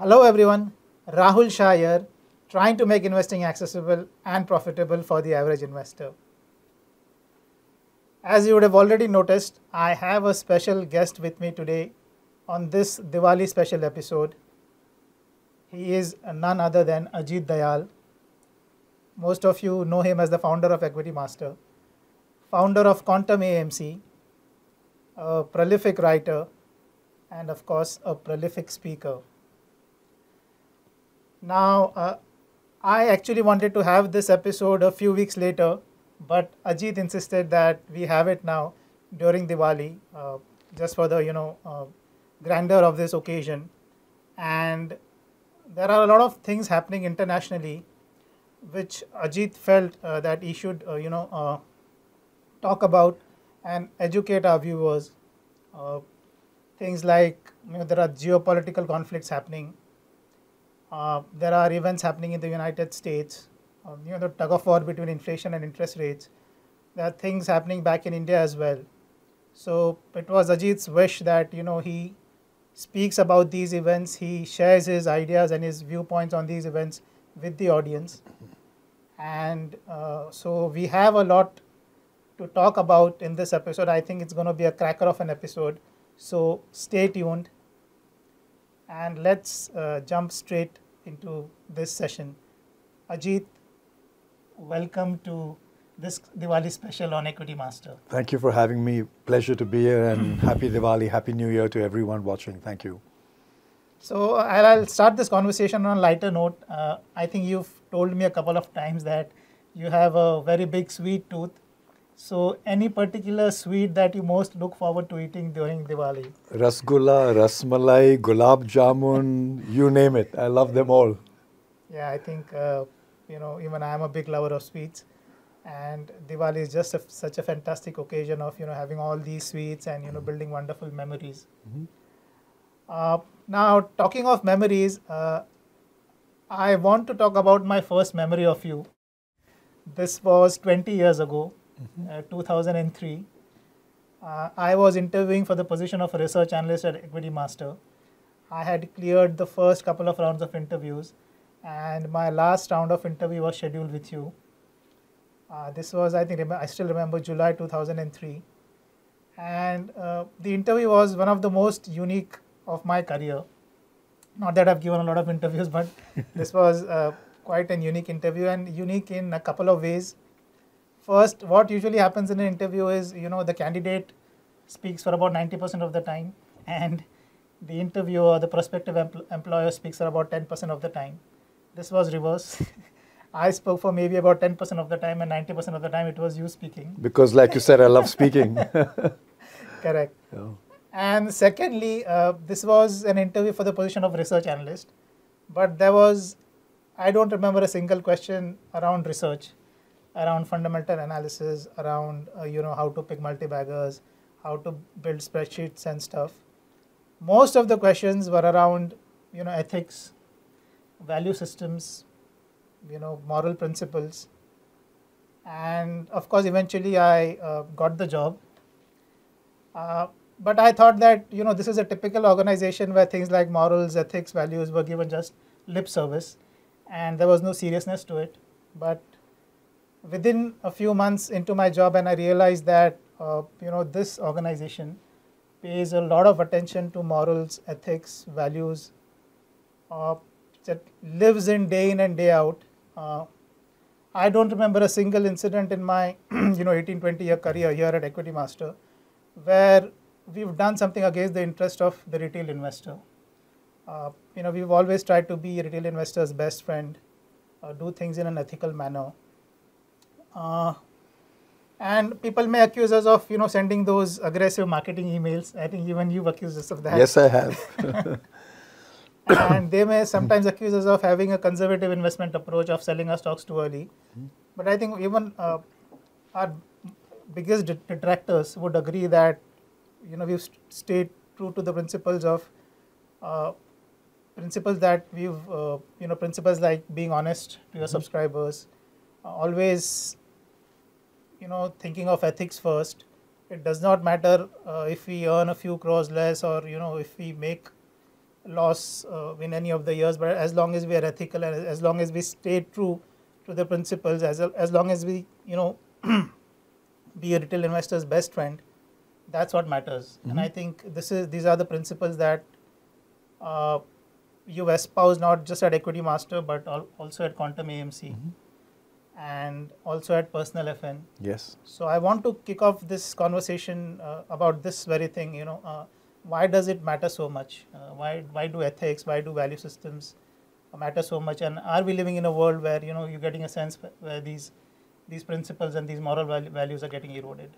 Hello everyone, Rahul Shah here, trying to make investing accessible and profitable for the average investor. As you would have already noticed, I have a special guest with me today on this Diwali special episode. He is none other than Ajit Dayal. Most of you know him as the founder of Equitymaster, founder of Quantum AMC, a prolific writer, and of course, a prolific speaker. Now, uh, I actually wanted to have this episode a few weeks later, but Ajit insisted that we have it now during Diwali, uh, just for the you know uh, grandeur of this occasion. And there are a lot of things happening internationally, which Ajit felt uh, that he should uh, you know uh, talk about and educate our viewers. Uh, things like you know, there are geopolitical conflicts happening uh, there are events happening in the United States, uh, you know, the tug of war between inflation and interest rates. There are things happening back in India as well. So it was Ajit's wish that you know he speaks about these events, he shares his ideas and his viewpoints on these events with the audience, and uh, so we have a lot to talk about in this episode. I think it's going to be a cracker of an episode. So stay tuned and let's uh, jump straight into this session. Ajit, welcome to this Diwali special on Equitymaster. Thank you for having me. Pleasure to be here and happy Diwali, happy New Year to everyone watching. Thank you. So I'll, I'll start this conversation on a lighter note. Uh, I think you've told me a couple of times that you have a very big sweet tooth. So, any particular sweet that you most look forward to eating during Diwali? Rasgulla, Rasmalai, Gulab Jamun, you name it. I love them all. Yeah, I think, uh, you know, even I am a big lover of sweets. And Diwali is just a, such a fantastic occasion of, you know, having all these sweets and, you know, building wonderful memories. Mm-hmm. Uh, now, talking of memories, uh, I want to talk about my first memory of you. This was 20 years ago mm-hmm. Uh, 2003. Uh, I was interviewing for the position of research analyst at Equitymaster. I had cleared the first couple of rounds of interviews, and my last round of interview was scheduled with you. Uh, this was, I think, I still remember July 2003. And uh, the interview was one of the most unique of my career. Not that I've given a lot of interviews, but this was uh, quite a unique interview and unique in a couple of ways first what usually happens in an interview is you know the candidate speaks for about 90% of the time and the interviewer the prospective empl- employer speaks for about 10% of the time. This was reverse. I spoke for maybe about 10% of the time and 90% of the time it was you speaking. Because like you said i love speaking. Correct. Yeah. and secondly uh, this was an interview for the position of research analyst but there was i don't remember a single question around research around fundamental analysis, around uh, you know how to pick multi-baggers, how to build spreadsheets and stuff. Most of the questions were around you know ethics, value systems, you know moral principles, and of course eventually I uh, got the job. Uh, but I thought that you know this is a typical organization where things like morals, ethics, values were given just lip service, and there was no seriousness to it. But within a few months into my job and I realized that uh, you know this organization pays a lot of attention to morals, ethics, values, uh, that lives in day in and day out. Uh, I don't remember a single incident in my you know 18 20 year career here at Equitymaster where we've done something against the interest of the retail investor. Uh, you know we've always tried to be retail investors' best friend, uh, do things in an ethical manner. Uh, and people may accuse us of you know sending those aggressive marketing emails. I think even you've accused us of that. Yes, I have. and they may sometimes accuse us of having a conservative investment approach of selling our stocks too early. But I think even uh, our biggest detractors would agree that you know we've st- stayed true to the principles of uh, principles that we've uh, you know principles like being honest to your mm-hmm. subscribers, always you know thinking of ethics first it does not matter uh, if we earn a few crores less or you know if we make loss uh, in any of the years, but as long as we are ethical and as long as we stay true to the principles, as, as long as we, you know, be a retail investor's best friend, that's what matters. Mm-hmm. And I think this is these are the principles that uh, you espouse not just at Equitymaster, but al- also at Quantum AMC. Mm-hmm and also at Personal FN. Yes. So I want to kick off this conversation uh, about this very thing. You know, uh, why does it matter so much? Uh, why why do ethics? Why do value systems matter so much? And are we living in a world where you know you're getting a sense where these these principles and these moral val- values are getting eroded?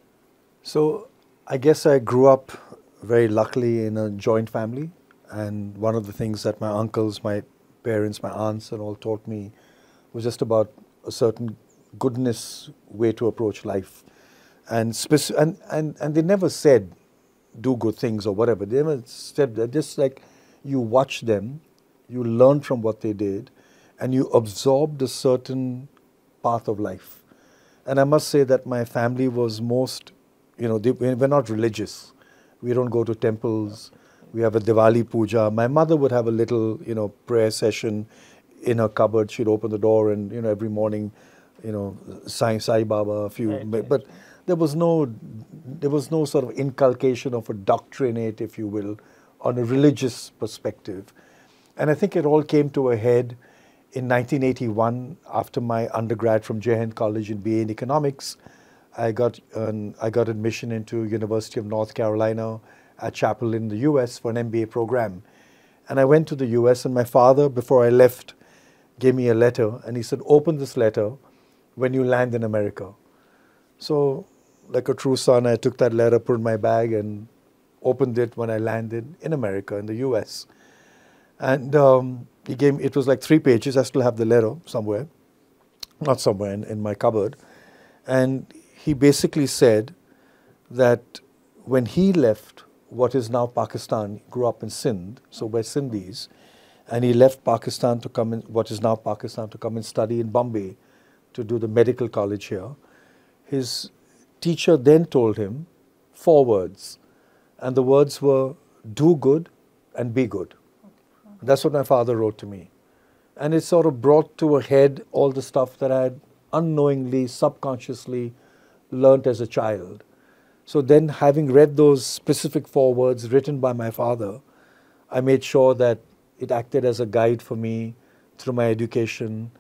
So I guess I grew up very luckily in a joint family, and one of the things that my uncles, my parents, my aunts, and all taught me was just about a certain goodness way to approach life. And, and, and, and they never said, do good things or whatever. They never said that. Just like you watch them, you learn from what they did, and you absorbed a certain path of life. And I must say that my family was most, you know, they, we're not religious. We don't go to temples. We have a Diwali puja. My mother would have a little, you know, prayer session in her cupboard. She'd open the door and, you know, every morning, you know, Sai, Sai Baba, a few. Right, but, but there was no, there was no sort of inculcation of a doctrinate, if you will, on a religious perspective. And I think it all came to a head in 1981 after my undergrad from Hind College in BA in economics. I got an, I got admission into University of North Carolina at Chapel in the U.S. for an MBA program, and I went to the U.S. And my father, before I left, gave me a letter and he said, Open this letter when you land in America. So, like a true son, I took that letter, put in my bag, and opened it when I landed in America, in the US. And um, he gave me, it was like three pages. I still have the letter somewhere, not somewhere in, in my cupboard. And he basically said that when he left what is now Pakistan, grew up in Sindh, so we're Sindhis, and he left Pakistan to come in, what is now Pakistan, to come and study in Bombay to do the medical college here. His teacher then told him four words, and the words were do good and be good. That's what my father wrote to me. And it sort of brought to a head all the stuff that I had unknowingly, subconsciously learnt as a child. So then, having read those specific four words written by my father, I made sure that it acted as a guide for me through my education.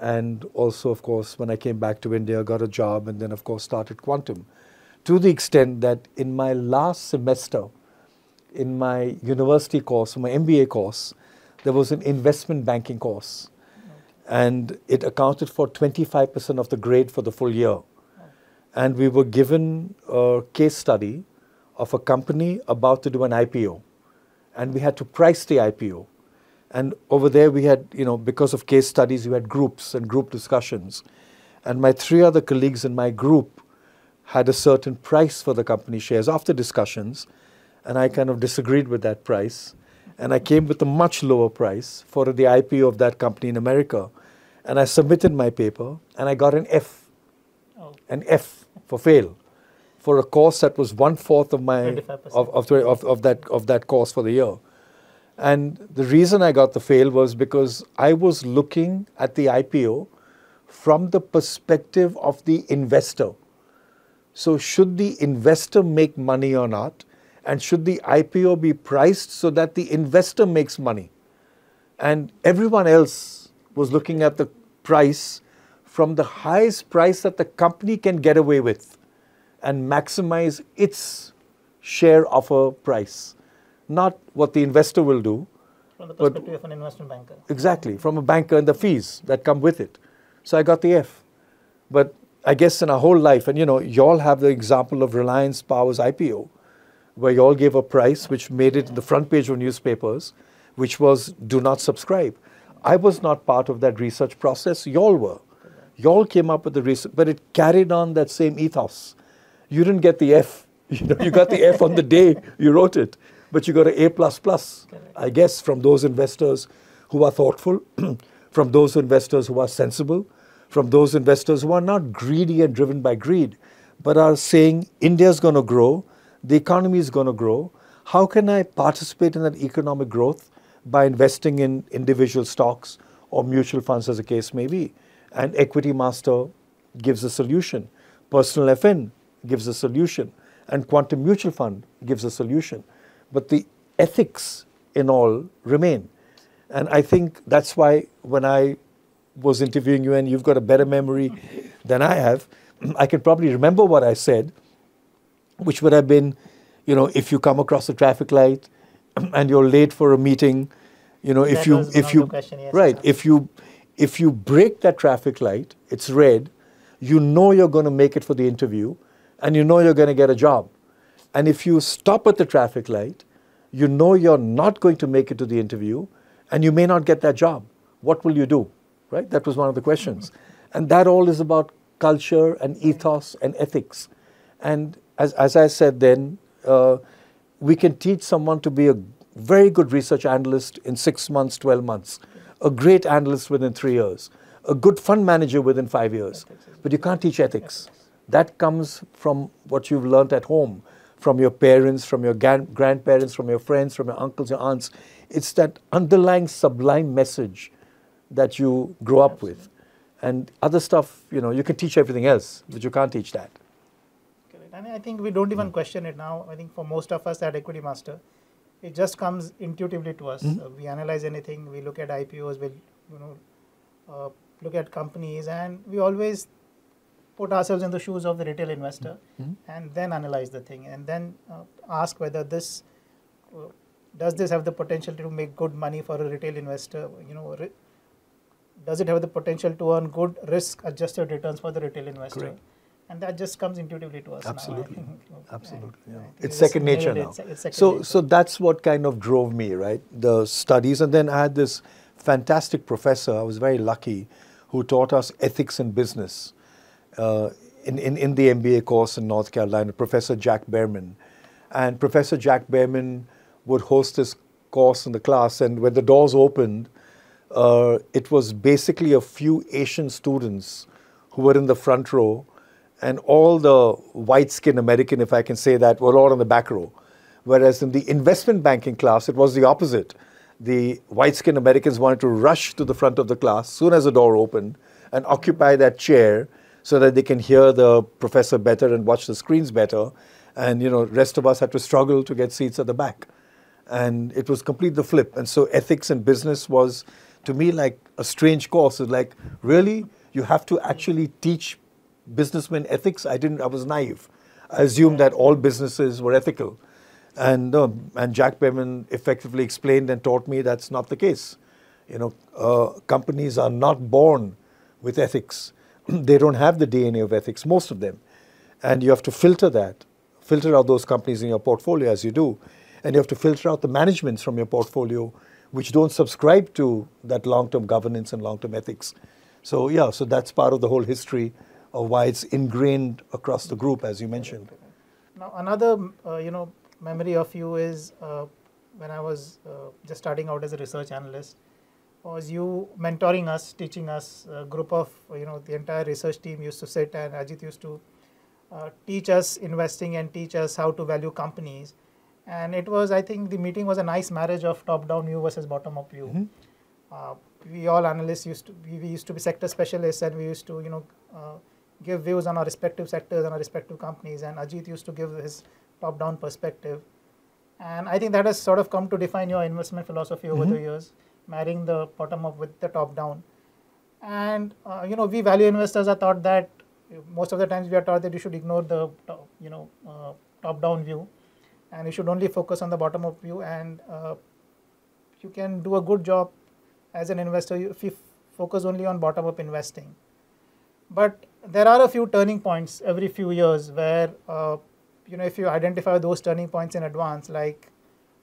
And also, of course, when I came back to India, got a job, and then, of course, started Quantum. To the extent that in my last semester, in my university course, my MBA course, there was an investment banking course. And it accounted for 25% of the grade for the full year. And we were given a case study of a company about to do an IPO. And we had to price the IPO. And over there, we had, you know, because of case studies, we had groups and group discussions. And my three other colleagues in my group had a certain price for the company shares after discussions. And I kind of disagreed with that price. And I came with a much lower price for the IPO of that company in America. And I submitted my paper and I got an F. Oh. An F for fail for a course that was one fourth of my of, of, of, of, that of that course for the year. And the reason I got the fail was because I was looking at the IPO from the perspective of the investor. So, should the investor make money or not? And should the IPO be priced so that the investor makes money? And everyone else was looking at the price from the highest price that the company can get away with and maximize its share of a price not what the investor will do. From the perspective of an investment banker. Exactly, from a banker and the fees that come with it. So I got the F. But I guess in our whole life, and you know, you all have the example of Reliance Power's IPO, where you all gave a price which made it the front page of newspapers, which was do not subscribe. I was not part of that research process, you all were. You all came up with the research, but it carried on that same ethos. You didn't get the F. You know, you got the F on the day you wrote it but you got an A plus plus, I guess, from those investors who are thoughtful, from those investors who are sensible, from those investors who are not greedy and driven by greed, but are saying India's going to grow, the economy is going to grow. How can I participate in that economic growth by investing in individual stocks or mutual funds, as the case may be. And Equitymaster gives a solution. Personal FN gives a solution. And Quantum Mutual Fund gives a solution. But the ethics in all remain. And I think that's why when I was interviewing you and you've got a better memory than I have, I can probably remember what I said, which would have been, you know, if you come across a traffic light and you're late for a meeting, you know, if That you if you question, yes, right, sir. if you if you break that traffic light, it's red, you know you're going to make it for the interview and you know you're going to get a job. And if you stop at the traffic light, you know you're not going to make it to the interview and you may not get that job. What will you do? Right? That was one of the questions. And that all is about culture and ethos and ethics. And as, as I said then, uh, we can teach someone to be a very good research analyst in six months, 12 months, a great analyst within three years, a good fund manager within five years. But you can't teach ethics. That comes from what you've learned at home, from your parents, from your gran- grandparents, from your friends, from your uncles, your aunts. It's that underlying sublime message that you grow up with. And other stuff, you know, you can teach everything else, but you can't teach that. Correct. And I think we don't even question it now. I think for most of us at Equitymaster, it just comes intuitively to us. Uh, we analyze anything, we look at IPOs, we you know uh, look at companies, and we always put ourselves in the shoes of the retail investor, and then analyze the thing, and then uh, ask whether this uh, does this have the potential to make good money for a retail investor. You know. Does it have the potential to earn good risk-adjusted returns for the retail investor? Correct. And that just comes intuitively to us. now, Absolutely. think. Absolutely. Yeah, yeah. It's second nature now. It's- it's second So, nature. so that's what kind of drove me, right? The studies. And then I had this fantastic professor, I was very lucky, who taught us ethics in business in, in, in the MBA course in North Carolina, Professor Jack Behrman. And Professor Jack Behrman would host this course in the class. And when the doors opened, uh, it was basically a few Asian students who were in the front row, and all the white skinned American, if I can say that, were all in the back row. Whereas in the investment banking class, it was the opposite. The white skinned Americans wanted to rush to the front of the class as soon as the door opened and occupy that chair so that they can hear the professor better and watch the screens better. And you know, rest of us had to struggle to get seats at the back and it was complete the flip. And so ethics and business was, to me, like a strange course. It's like, really, you have to actually teach businessmen ethics? I didn't. I was naive. I assumed that all businesses were ethical, and um, and Jack Behrman effectively explained and taught me that's not the case. You know, uh, companies are not born with ethics. they don't have the DNA of ethics, most of them, and you have to filter that, filter out those companies in your portfolio as you do, and you have to filter out the managements from your portfolio which don't subscribe to that long-term governance and long-term ethics. So yeah, so that's part of the whole history of why it's ingrained across the group, as you mentioned. Now, another uh, you know memory of you is uh, when I was uh, just starting out as a research analyst, was you mentoring us, teaching us. A group of you know the entire research team used to sit and Ajit used to uh, teach us investing and teach us how to value companies. And it was, I think, the meeting was a nice marriage of top-down view versus bottom-up view. Uh, we all analysts used to we, we used to be sector specialists and we used to you know uh, give views on our respective sectors and our respective companies and Ajit used to give his top down perspective and I think that has sort of come to define your investment philosophy over the years marrying the bottom up with the top down. And uh, you know we value investors are taught that most of the times we are taught that you should ignore the top, you know uh, top down view and you should only focus on the bottom up view. And uh, you can do a good job as an investor if you focus only on bottom up investing. But there are a few turning points every few years where uh, you know if you identify those turning points in advance like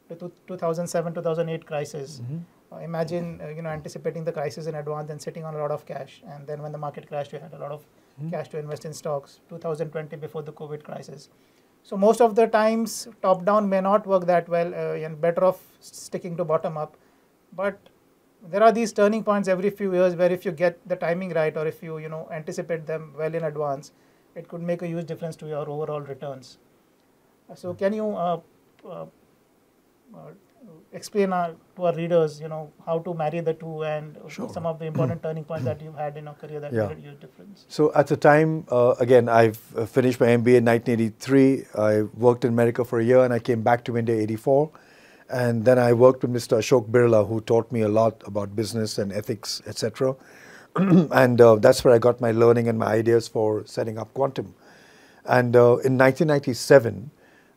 the 2007 2008 crisis uh, imagine uh, you know anticipating the crisis in advance and sitting on a lot of cash. And then when the market crashed you had a lot of cash to invest in stocks 2020 before the covid crisis. So most of the times top down may not work that well uh, and better off sticking to bottom up. But there are these turning points every few years where if you get the timing right or if you you know anticipate them well in advance it could make a huge difference to your overall returns. So can you uh, uh, uh, explain our, to our readers, you know, how to marry the two and Sure. some of the important turning points that you've had in your career that Yeah. made a huge difference. So at the time, uh, again, I've uh, finished my MBA in 1983. I worked in America for a year and I came back to India 84. And then I worked with Mr. Ashok Birla, who taught me a lot about business and ethics, etc. and uh, that's where I got my learning and my ideas for setting up Quantum. And uh, in 1997,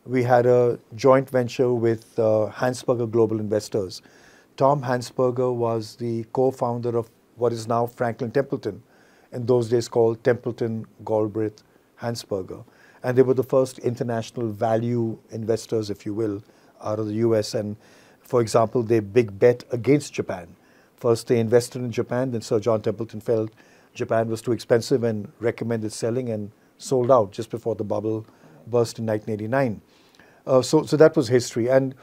we had a joint venture with uh, Hansberger Global Investors. Tom Hansberger was the co-founder of what is now Franklin Templeton, in those days called Templeton Galbraith Hansberger. And they were the first international value investors, if you will, out of the US. And for example, they big bet against Japan. First, they invested in Japan, then Sir John Templeton felt Japan was too expensive and recommended selling and sold out just before the bubble burst in 1989. Uh, so, so that was history. And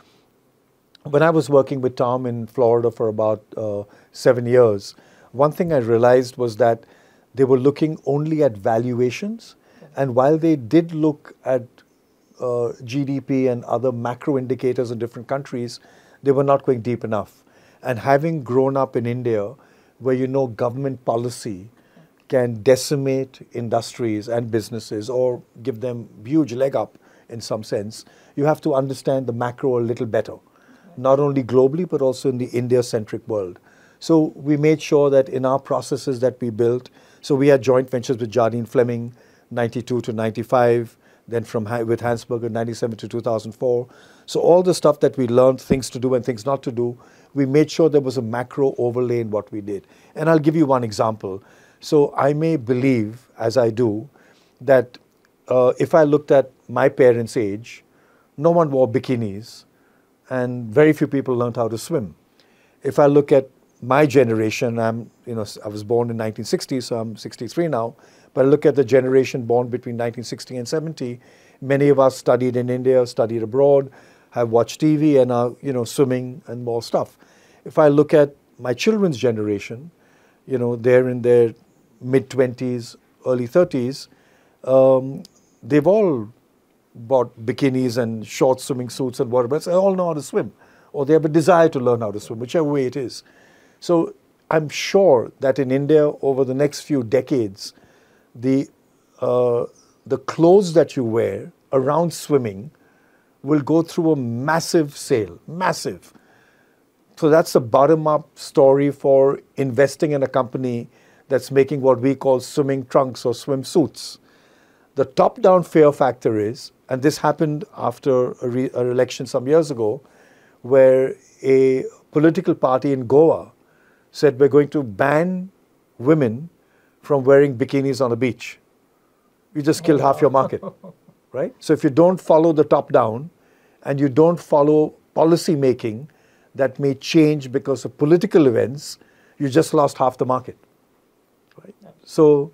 when I was working with Tom in Florida for about uh, seven years, one thing I realized was that they were looking only at valuations. And while they did look at uh, GDP and other macro indicators in different countries, they were not going deep enough. And having grown up in India, where you know government policy can decimate industries and businesses or give them huge leg up in some sense, you have to understand the macro a little better, not only globally but also in the India-centric world. So we made sure that in our processes that we built, so we had joint ventures with Jardine Fleming, 92 to 95, then from with Hansberger, 97 to 2004. So all the stuff that we learned, things to do and things not to do, we made sure there was a macro overlay in what we did. And I'll give you one example. So I may believe, as I do, that uh, if I looked at my parents' age, no one wore bikinis, and very few people learned how to swim. If I look at my generation, I'm, you know, I was born in 1960, so I'm 63 now. But I look at the generation born between 1960 and 70. Many of us studied in India, studied abroad, have watched TV, and are, you know, swimming and more stuff. If I look at my children's generation, you know, they're in their mid 20s, early 30s. Um, they've all bought bikinis and short swimming suits and whatever. They all know how to swim, or they have a desire to learn how to swim, whichever way it is. So I'm sure that in India, over the next few decades, the uh, the clothes that you wear around swimming will go through a massive sale, massive. So that's a bottom up story for investing in a company that's making what we call swimming trunks or swimsuits. The top down fear factor is, and this happened after a, re- a election some years ago, where a political party in Goa said we're going to ban women from wearing bikinis on the beach. You just killed half your market, right? So if you don't follow the top down and you don't follow policy making that may change because of political events, you just lost half the market. Right? So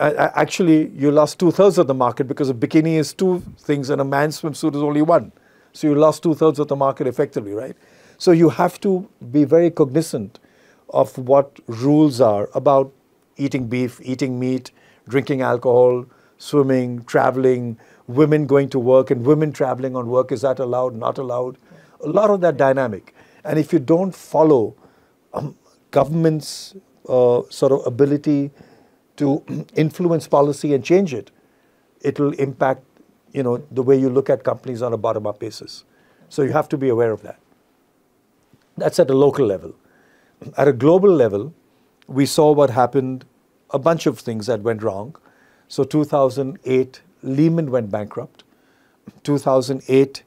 I- actually, you lost two thirds of the market because a bikini is two things and a man's swimsuit is only one. So you lost two thirds of the market effectively, right? So you have to be very cognizant of what rules are about eating beef, eating meat, drinking alcohol, swimming, traveling, women going to work, and women traveling on work. Is that allowed? Not allowed? A lot of that dynamic. And if you don't follow um, government's uh, sort of ability to influence policy and change it, it will impact, you know, the way you look at companies on a bottom-up basis. So you have to be aware of that. That's at a local level. At a global level, we saw what happened, a bunch of things that went wrong. So 2008, Lehman went bankrupt. 2008,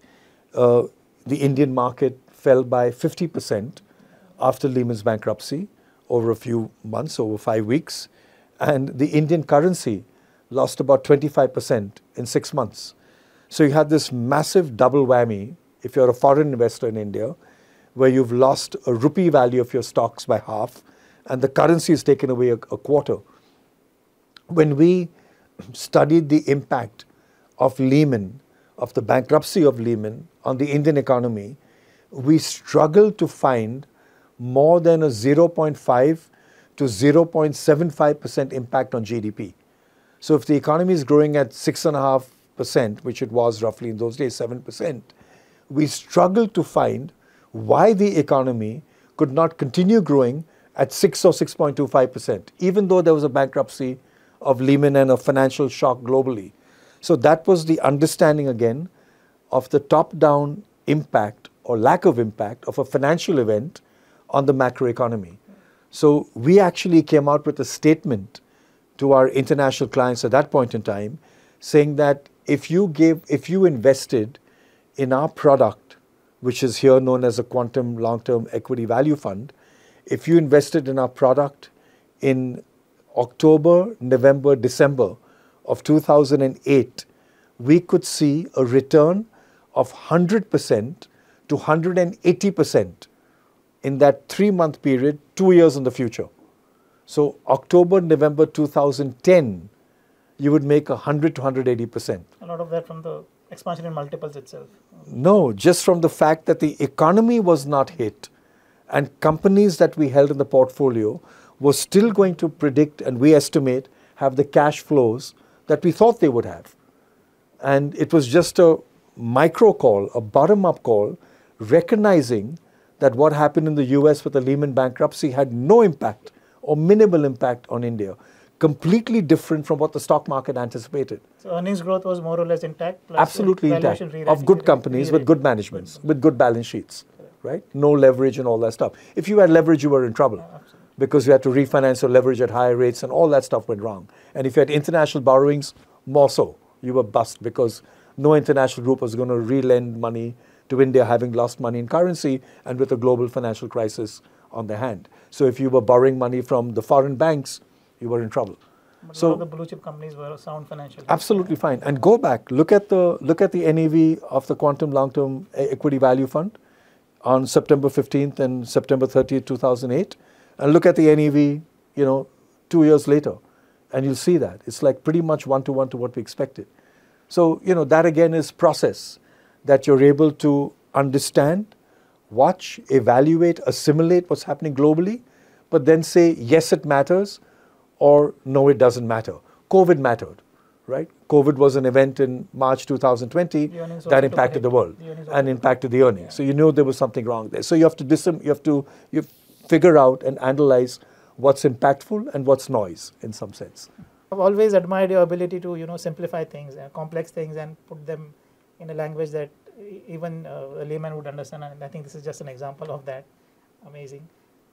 uh, the Indian market fell by 50% after Lehman's bankruptcy over a few months, over five weeks. And the Indian currency lost about 25% in six months. So you had this massive double whammy if you're a foreign investor in India, where you've lost a rupee value of your stocks by half and the currency is taken away a, a quarter. When we studied the impact of Lehman, of the bankruptcy of Lehman on the Indian economy, we struggled to find more than a 0.5 to 0.75% impact on GDP. So if the economy is growing at 6.5%, which it was roughly in those days, 7%, we struggled to find why the economy could not continue growing at 6 or 6.25%, even though there was a bankruptcy of Lehman and a financial shock globally. So that was the understanding again of the top down impact or lack of impact of a financial event on the macroeconomy. So we actually came out with a statement to our international clients at that point in time saying that if you give if you invested in our product which is here known as a quantum long-term equity value fund if you invested in our product in October, November, December of 2008, we could see a return of 100% to 180% in that three month period, two years in the future. So, October, November 2010, you would make 100 to 180%. A lot of that from the expansion in multiples itself. No, just from the fact that the economy was not hit and companies that we held in the portfolio were still going to predict and we estimate have the cash flows that we thought they would have. And it was just a micro call, a bottom up call, recognizing that what happened in the US with the Lehman bankruptcy had no impact or minimal impact on India. Completely different from what the stock market anticipated. So earnings growth was more or less intact. Absolutely intact. Of good companies with good managements, with good balance sheets right? No leverage and all that stuff. If you had leverage, you were in trouble because you had to refinance your leverage at higher rates and all that stuff went wrong. And if you had international borrowings, more so, you were bust because no international group was going to relend money to India having lost money in currency and with a global financial crisis on their hand. So if you were borrowing money from the foreign banks, you were in trouble. But so the blue chip companies were sound financially. Absolutely fine. And go back, look at the look at the NAV of the quantum long term equity value fund on September 15th and September 30th, 2008, and look at the NAV, you know, two years later, and you'll see that. It's like pretty much one to one to what we expected. So, you know, that again is process that you're able to understand, watch, evaluate, assimilate what's happening globally, but then say, yes, it matters, or no, it doesn't matter. COVID mattered right? COVID was an event in March 2020 that impacted the world the and impacted the earnings. Yeah. So you know there was something wrong there. So you have to you have to you figure out and analyze what's impactful and what's noise in some sense. I've always admired your ability to you know simplify things, uh, complex things, and put them in a language that even uh, a layman would understand. And I think this is just an example of that. Amazing.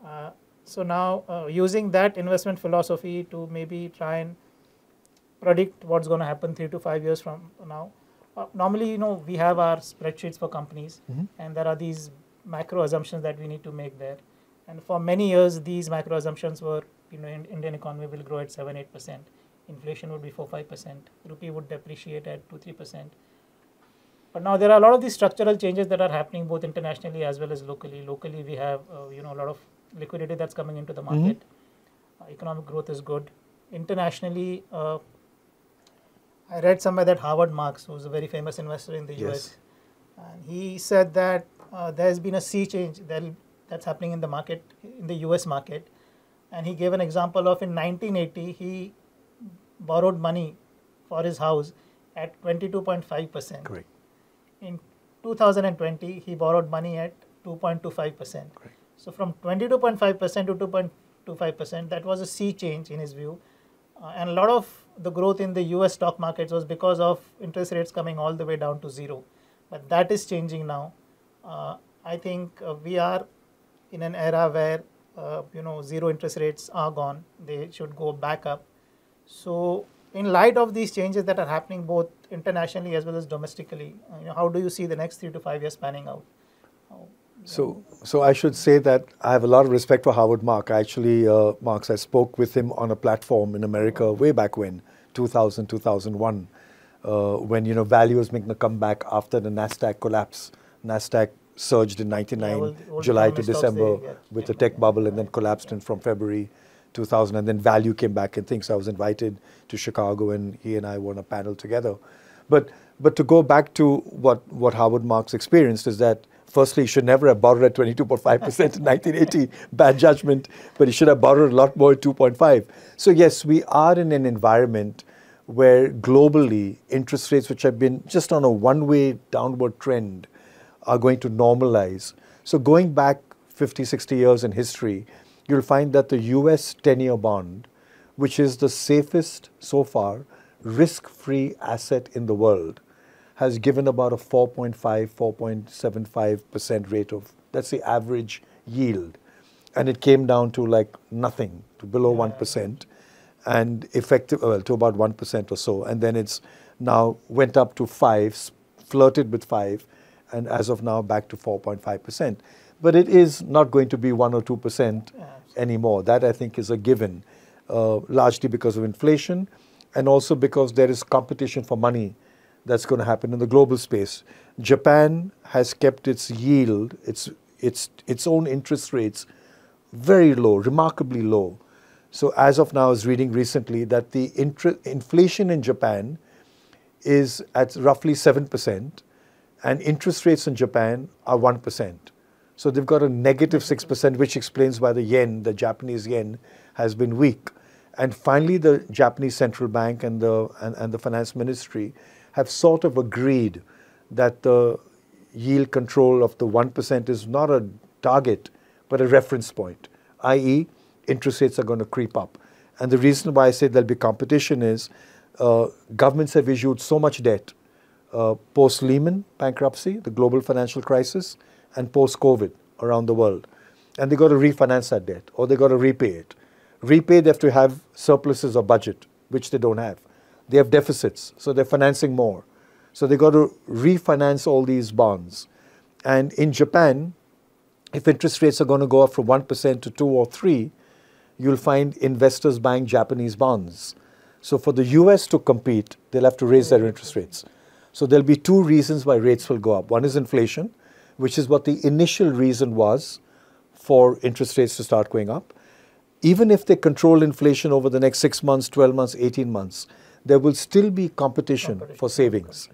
Uh, so now uh, using that investment philosophy to maybe try and predict what's going to happen three to five years from now. Uh, normally, you know, we have our spreadsheets for companies, mm-hmm. and there are these macro assumptions that we need to make there. And for many years, these macro assumptions were, you know, in Indian economy will grow at seven, eight percent. Inflation would be four, five percent. Rupee would depreciate at two, three percent. But now there are a lot of these structural changes that are happening both internationally as well as locally. Locally, we have, uh, you know, a lot of liquidity that's coming into the mm-hmm. market. Mm-hmm. Uh, economic growth is good. Internationally, uh, I read somewhere that Howard Marks, who's a very famous investor in the yes. US, and he said that uh, there has been a sea change that, that's happening in the market, in the US market. And he gave an example of in 1980, he borrowed money for his house at 22.5%. Correct. In 2020, he borrowed money at 2.25%. So from 22.5% to 2.25%, that was a sea change in his view. Uh, and a lot of the growth in the US stock markets was because of interest rates coming all the way down to zero. But that is changing now. Uh, I think uh, we are in an era where uh, you know zero interest rates are gone. They should go back up. So in light of these changes that are happening both internationally as well as domestically, uh, you know, how do you see the next three to five years panning out? So, so I should say that I have a lot of respect for Howard Mark. I actually, uh, Marks, I spoke with him on a platform in America way back when, 2000, 2001, uh, when you know value was making a comeback after the Nasdaq collapse. Nasdaq surged in 99, yeah, July to December with the tech bubble, and then collapsed in from February 2000, and then value came back and things. So I was invited to Chicago, and he and I were on a panel together. But but to go back to what what Howard Marks experienced is that Firstly, he should never have borrowed at 22.5% in 1980, bad judgment, but he should have borrowed a lot more at 2.5. So yes, we are in an environment where globally interest rates, which have been just on a one-way downward trend, are going to normalize. So going back 50, 60 years in history, you'll find that the US 10 year bond, which is the safest so far risk free asset in the world, has given about a 4.5, 4.75% rate of, that's the average yield. And it came down to like nothing, to below yeah. 1%, and effective, well, to about 1% or so. And then it's now went up to 5, flirted with 5, and as of now back to 4.5%. But it is not going to be 1 or 2% yeah. Anymore. That I think is a given, uh, largely because of inflation and also because there is competition for money that's going to happen in the global space. Japan has kept its yield, its, its, its own interest rates very low, remarkably low. So as of now, I was reading recently that the inflation in Japan is at roughly 7%, and interest rates in Japan are 1%. So they've got a negative 6%, which explains why the yen, the Japanese yen, has been weak. And finally, the Japanese central bank and the, and, and the finance ministry have sort of agreed that the yield control of the 1% is not a target, but a reference point, i.e., interest rates are going to creep up. And the reason why I say there'll be competition is uh, governments have issued so much debt uh, post Lehman bankruptcy, the global financial crisis, and post COVID around the world. And they got to refinance that debt or they got to repay it. Repay, they have to have surpluses or budget, which they don't have. They have deficits, so they're financing more. So they got to refinance all these bonds. And in Japan, if interest rates are going to go up from 1% to 2 or 3, you'll find investors buying Japanese bonds. So for the US to compete, they'll have to raise their interest rates. So there'll be two reasons why rates will go up. One is inflation, which is what the initial reason was for interest rates to start going up. Even if they control inflation over the next six months, 12 months, 18 months, there will still be competition, competition for savings.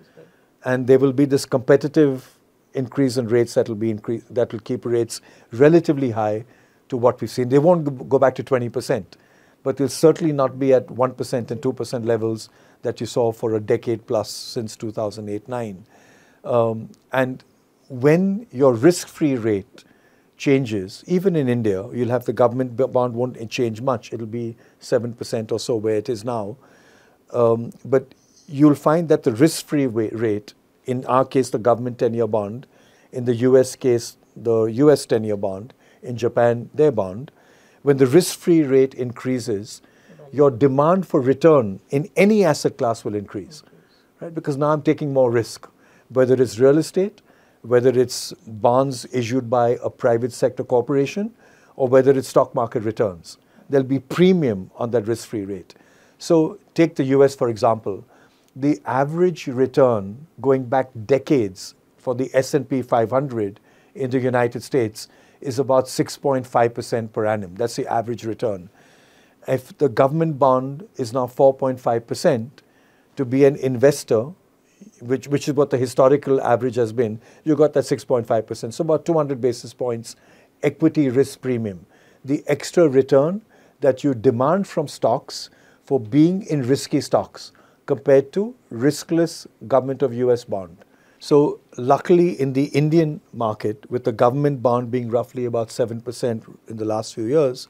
And there will be this competitive increase in rates that will be increase, that will keep rates relatively high to what we've seen. They won't go back to 20%, but they'll certainly not be at 1% and 2% levels that you saw for a decade plus since 2008 9. Um, and when your risk free rate changes, even in India, you'll have the government bond won't change much. It'll be 7% or so where it is now. Um, but you'll find that the risk free rate, in our case, the government 10 year bond, in the US case, the US 10 year bond, in Japan, their bond, when the risk free rate increases, your demand for return in any asset class will increase, right? Because now I'm taking more risk, whether it's real estate, whether it's bonds issued by a private sector corporation, or whether it's stock market returns. There'll be premium on that risk free rate. So, take the US for example. The average return going back decades for the S&P 500 in the United States is about 6.5% per annum. That's the average return. If the government bond is now 4.5%, to be an investor, which, which is what the historical average has been, you got that 6.5%. So about 200 basis points equity risk premium. The extra return that you demand from stocks for being in risky stocks compared to riskless government of US bond. So luckily in the Indian market, with the government bond being roughly about 7% in the last few years,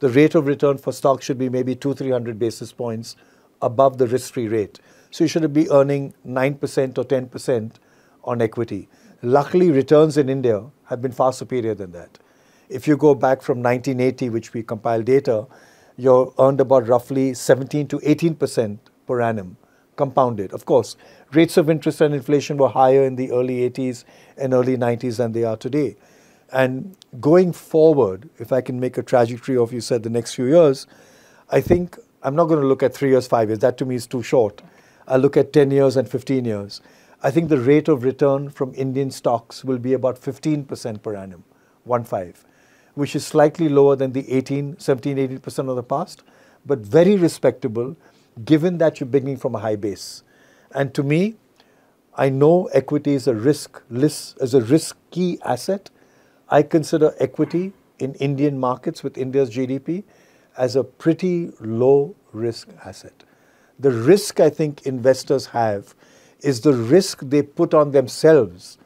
the rate of return for stocks should be maybe two, 300 basis points above the risk-free rate. So you should be earning 9% or 10% on equity. Luckily, returns in India have been far superior than that. If you go back from 1980, which we compile data, you earned about roughly 17 to 18% per annum compounded. Of course, rates of interest and inflation were higher in the early 80s and early 90s than they are today. And going forward, if I can make a trajectory of, you said, the next few years, I think I'm not going to look at three years, five years. That to me is too short. I'll look at 10 years and 15 years. I think the rate of return from Indian stocks will be about 15% per annum, 1.5, which is slightly lower than the 18, 17, 18% of the past, but very respectable given that you're beginning from a high base. And to me, I know equity is a risk list as a risky asset. I consider equity in Indian markets with India's GDP as a pretty low risk asset. The risk I think investors have is the risk they put on themselves,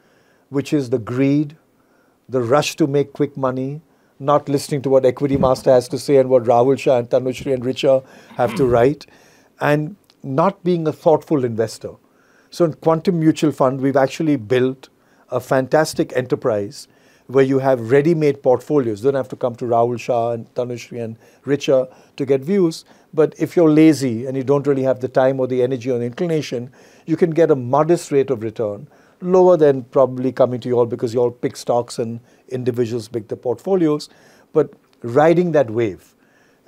which is the greed, the rush to make quick money, not listening to what Equitymaster has to say and what Rahul Shah and Tanushree and Richa have to write, and not being a thoughtful investor. So in Quantum Mutual Fund, we've actually built a fantastic enterprise where you have ready-made portfolios. You don't have to come to Rahul Shah and Tanushree and Richa to get views. But if you're lazy and you don't really have the time or the energy or the inclination, you can get a modest rate of return, lower than probably coming to you all because you all pick stocks and individuals pick the portfolios, but riding that wave.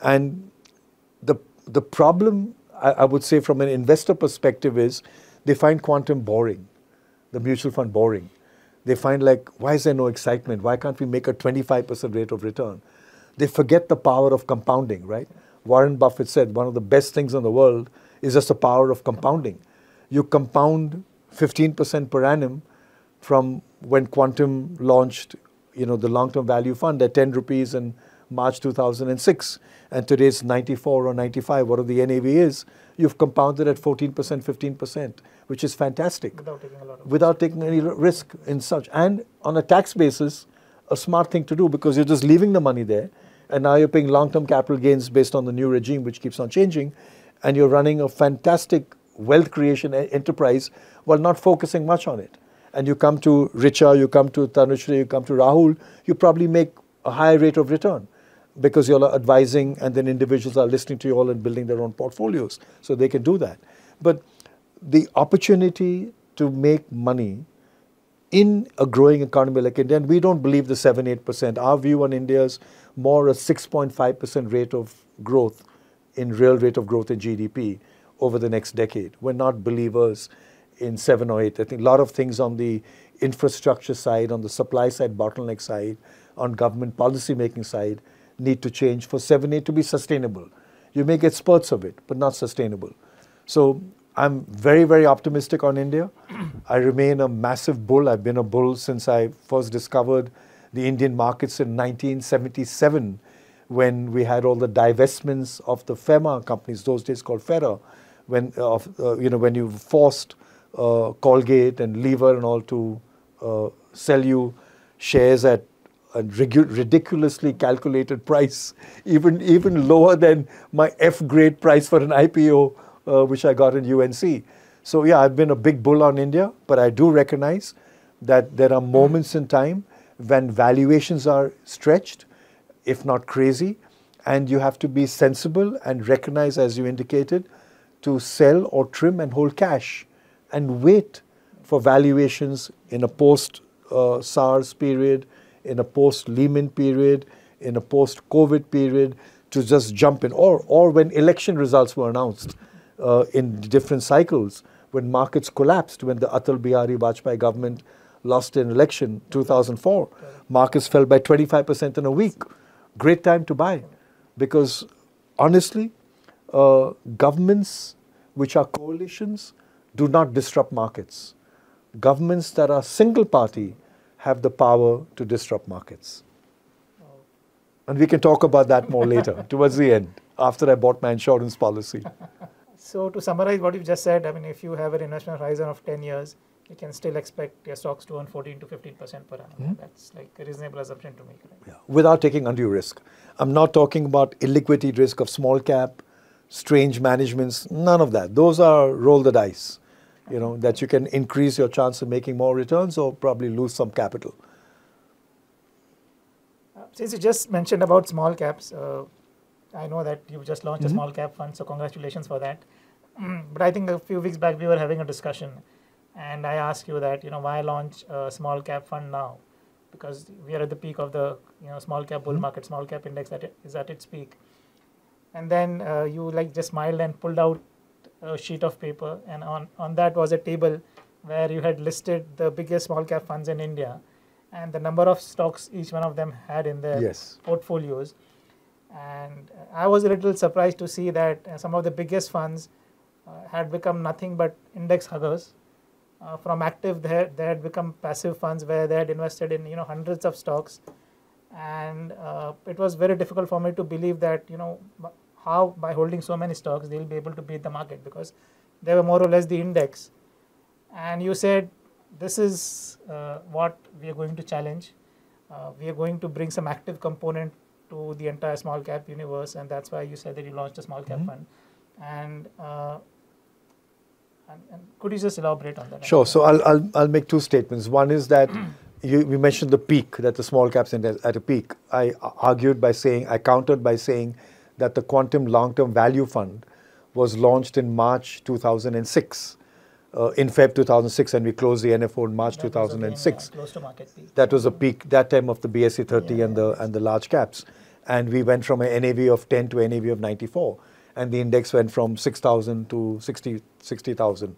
And the, the problem, I, I would say, from an investor perspective is they find quantum boring, the mutual fund boring they find like, why is there no excitement? Why can't we make a 25% rate of return? They forget the power of compounding, right? Warren Buffett said one of the best things in the world is just the power of compounding. You compound 15% per annum from when Quantum launched, you know, the long-term value fund at 10 rupees in March 2006, and today it's 94 or 95, whatever the NAV is. You've compounded at 14%, 15% which is fantastic. Without taking a lot of Without taking any risk in such. And on a tax basis, a smart thing to do because you're just leaving the money there and now you're paying long-term capital gains based on the new regime which keeps on changing and you're running a fantastic wealth creation enterprise while not focusing much on it. And you come to Richa, you come to Tanushree, you come to Rahul, you probably make a higher rate of return because you're advising and then individuals are listening to you all and building their own portfolios. So they can do that. But the opportunity to make money in a growing economy like India, and we don't believe the 7 8%. Our view on India is more a 6.5% rate of growth in real rate of growth in GDP over the next decade. We're not believers in 7 or 8. I think a lot of things on the infrastructure side, on the supply side, bottleneck side, on government policy making side need to change for 7 8 to be sustainable. You may get spurts of it, but not sustainable. So I'm very, very optimistic on India. I remain a massive bull. I've been a bull since I first discovered the Indian markets in 1977 when we had all the divestments of the FEMA companies, those days called FERA, when, uh, uh, you know, when you forced uh, Colgate and Lever and all to uh, sell you shares at a ridiculously calculated price, even, even lower than my F grade price for an IPO uh, which I got in UNC. So yeah, I've been a big bull on India, but I do recognize that there are moments in time when valuations are stretched, if not crazy, and you have to be sensible and recognize, as you indicated, to sell or trim and hold cash and wait for valuations in a post uh, SARS period, in a post Lehman period, in a post COVID period to just jump in, or, or when election results were announced uh, in different cycles when markets collapsed, when the Atal Bihari Vajpayee government lost an election 2004 markets fell by 25% in a week. Great time to buy. Because honestly uh, governments which are coalitions do not disrupt markets. Governments that are single party have the power to disrupt markets. And we can talk about that more later towards the end after i bought my insurance policy So to summarize what you just said, I mean, if you have an investment horizon of 10 years, you can still expect your stocks to earn 14 to 15 percent per annum. Mm-hmm. That's like a reasonable assumption to make. Right? Yeah, without taking undue risk. I'm not talking about illiquidity risk of small cap, strange managements. None of that. Those are roll the dice. You know that you can increase your chance of making more returns or probably lose some capital. Uh, since you just mentioned about small caps, uh, I know that you've just launched mm-hmm. a small cap fund, so congratulations for that. Mm, but I think a few weeks back we were having a discussion, and I asked you that you know why launch a small cap fund now, because we are at the peak of the you know small cap bull mm-hmm. market, small cap index that is at its peak, and then uh, you like just smiled and pulled out a sheet of paper, and on on that was a table where you had listed the biggest small cap funds in India, and the number of stocks each one of them had in their yes. portfolios. And I was a little surprised to see that uh, some of the biggest funds had become nothing but index huggers. Uh, from active, they had, they had become passive funds where they had invested in you know hundreds of stocks, and uh, it was very difficult for me to believe that you know how by holding so many stocks they'll be able to beat the market because they were more or less the index. And you said this is uh, what we are going to challenge uh, we are going to bring some active component to the entire small cap universe, and that's why you said that you launched a small cap Mhm. fund. And, uh, and, and could you just elaborate on that? Sure. So I'll, I'll, I'll make two statements. One is that you, you mentioned the peak, that the small caps are at a peak. I argued by saying, I countered by saying that the Quantum Long Term Value Fund was launched in March 2006. Uh, in Feb 2006, and we closed the NFO in March That was again, 2006. uh, close to market peak. That was a peak that time of the BSE 30 Yeah, and the yeah. and the large caps, and we went from an NAV of 10 to an NAV of 94, and the index went from 6,000 to 60 60,000.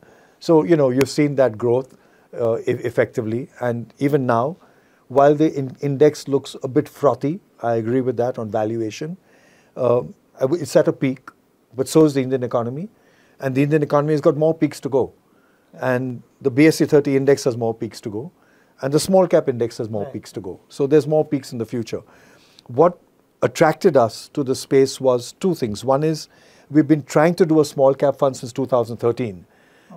So you know you've seen that growth uh, effectively, and even now, while the in- index looks a bit frothy, I agree with that on valuation. W- it's at a peak, but so is the Indian economy, and the Indian economy has got more peaks to go, and the BSE 30 index has more peaks to go, and the small cap index has more Right. peaks to go. So there's more peaks in the future. What attracted us to the space was two things. One is we've been trying to do a small cap fund since 2013,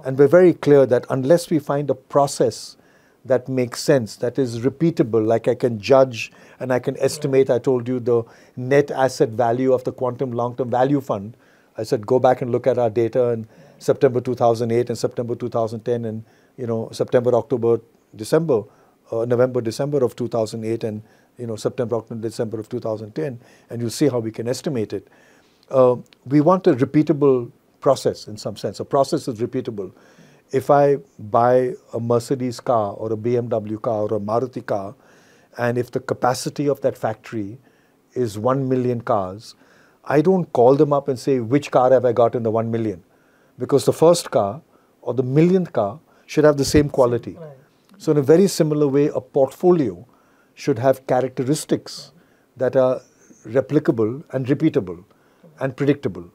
and we're very clear that unless we find a process that makes sense, that is repeatable, like I can judge and I can estimate, I told you the net asset value of the quantum long term value fund. I said, go back and look at our data in September 2008 and September 2010 and, you know, September, October, December, uh, November, December of 2008 and, you know, September, October, December of 2010. And you'll see how we can estimate it. Uh, we want a repeatable process in some sense. A process is repeatable. If I buy a Mercedes car or a BMW car or a Maruti car, and if the capacity of that factory is 1 million cars, I don't call them up and say, which car have I got in the 1 million? Because the first car or the millionth car should have the same quality. So, in a very similar way, a portfolio should have characteristics that are replicable and repeatable and predictable.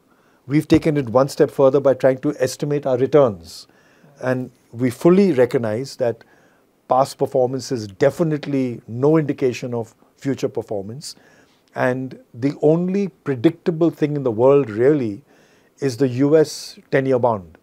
We've taken it one step further by trying to estimate our returns. And we fully recognize that past performance is definitely no indication of future performance. And the only predictable thing in the world really is the US 10 year bond,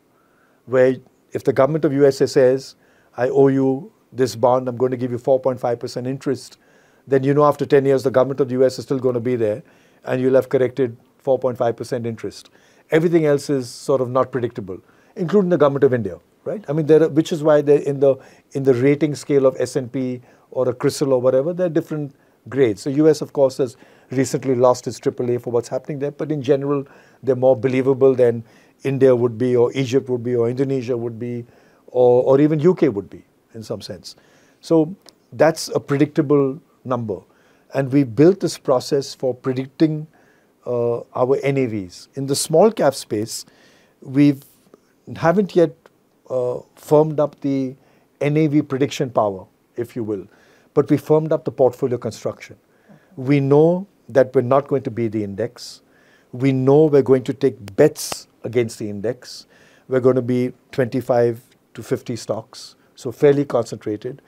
where if the government of USA says, I owe you this bond, I'm going to give you 4.5% interest, then you know after 10 years the government of the US is still going to be there and you'll have corrected 4.5% interest. Everything else is sort of not predictable, including the government of India, right? I mean, are, which is why they're in the in the rating scale of S&P or a CRISIL or whatever, there are different grades. So US, of course, has recently lost its AAA for what's happening there, but in general, they're more believable than India would be, or Egypt would be, or Indonesia would be, or, or even UK would be in some sense. So that's a predictable number. And we built this process for predicting uh, our NAVs. In the small cap space, we haven't yet uh, firmed up the NAV prediction power, if you will, but we firmed up the portfolio construction. We know that we're not going to be the index. We know we're going to take bets against the index. We're going to be 25 to 50 stocks, so fairly concentrated